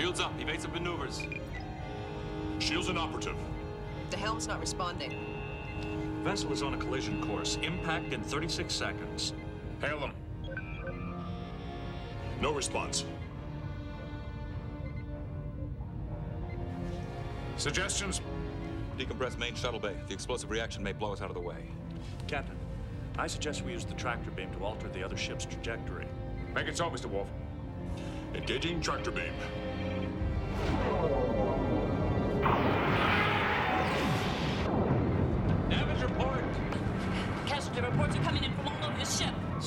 Shields up. Evasive maneuvers. Shields inoperative. The helm's not responding. Vessel is on a collision course. Impact in 36 seconds. Hail them. No response. Suggestions? Decompress main shuttle bay. The explosive reaction may blow us out of the way. Captain, I suggest we use the tractor beam to alter the other ship's trajectory. Make it so, Mr. Worf. Engaging tractor beam.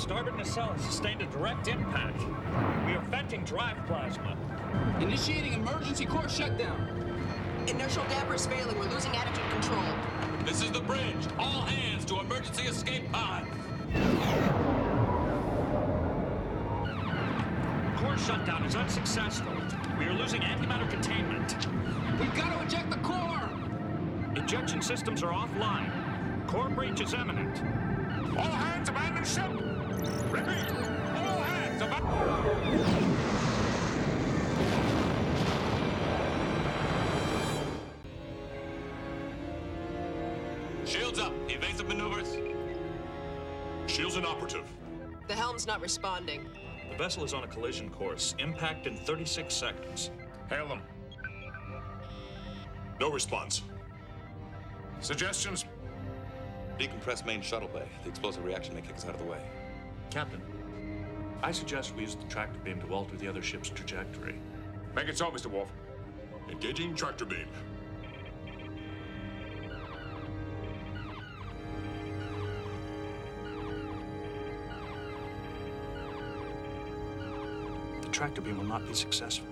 Starboard nacelle sustained a direct impact. We are venting drive plasma. Initiating emergency core shutdown. Inertial dampers failing. We're losing attitude control. This is the bridge. All hands to emergency escape pod. Core shutdown is unsuccessful. We are losing antimatter containment. We've got to eject the core. Ejection systems are offline. Core breach is imminent. All hands abandon ship! Shields up. Evasive maneuvers. Shields inoperative. The helm's not responding. The vessel is on a collision course. Impact in 36 seconds. Hail them. No response. Suggestions? Decompress main shuttle bay. The explosive reaction may kick us out of the way. Captain, I suggest we use the tractor beam to alter the other ship's trajectory. Make it so, Mr. Worf. Engaging tractor beam. Tractor beam will not be successful.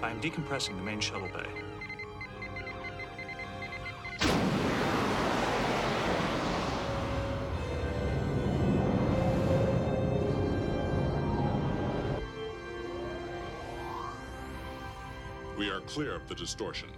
I am decompressing the main shuttle bay. We are clear of the distortion.